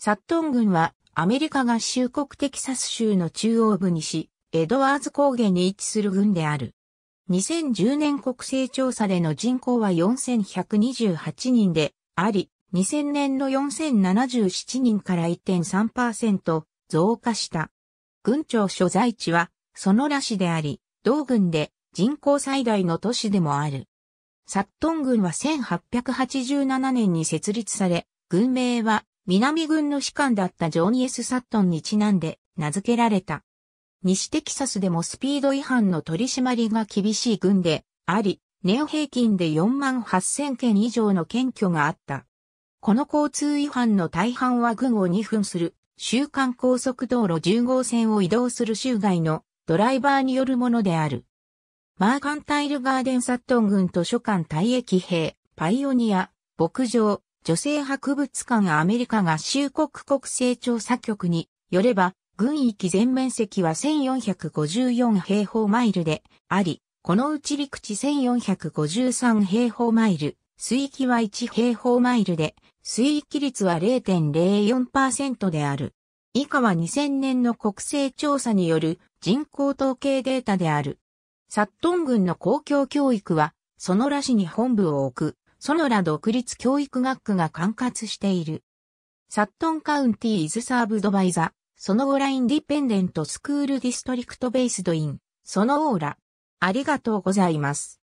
サットン郡はアメリカ合衆国テキサス州の中央部にし、エドワーズ高原に位置する郡である。2010年国勢調査での人口は4128人であり、2000年の4077人から1.3%増加した。郡庁所在地は、ソノラ市であり、同郡で人口最大の都市でもある。サットン郡は1887年に設立され、郡名は南郡の士官だったジョン・イエス・サットンにちなんで名付けられた。西テキサスでもスピード違反の取り締まりが厳しい郡であり、年平均で4万8000件以上の検挙があった。この交通違反の大半は軍を2分する週間高速道路10号線を移動する州外のドライバーによるものである。マーカンタイルガーデンサットン軍図書館退役兵、パイオニア、牧場、女性博物館アメリカ合衆国国勢調査局によれば、軍域全面積は1454平方マイルであり、このうち陸地1453平方マイル、水域は1平方マイルで、水域率は0.04%である。以下は2000年の国勢調査による人口統計データである。サットン郡の公共教育は、ソノラ市に本部を置く、ソノラ独立教育学区が管轄している。Sutton County is served by the, Sonora Independent School District based in, Sonora。ありがとうございます。